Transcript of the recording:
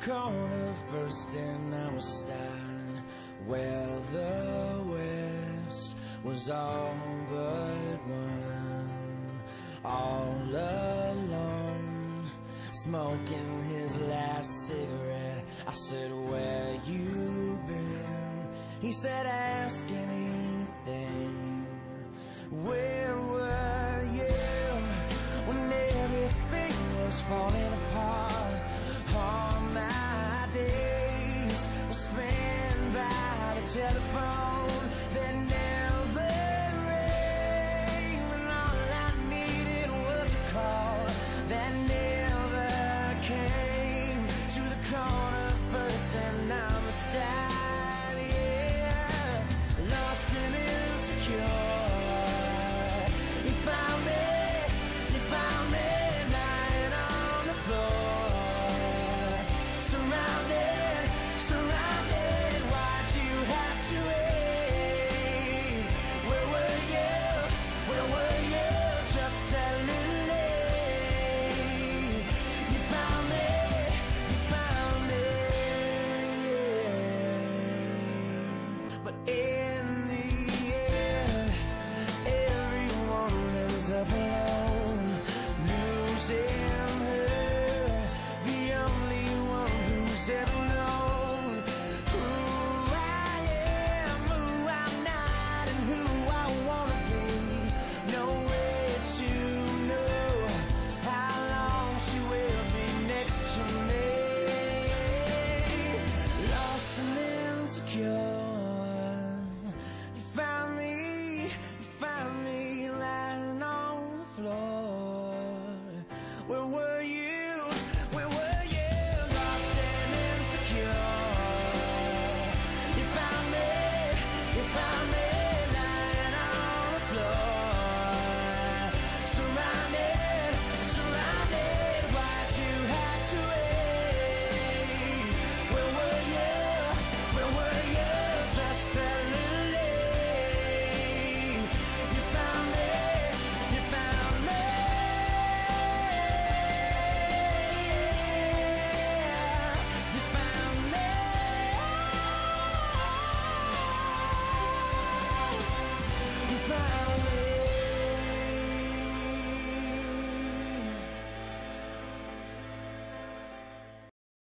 corners bursting was standing Where the west was all but one All alone, smoking his last cigarette. I said, where you been? He said, ask anything. Where were telephone but We're my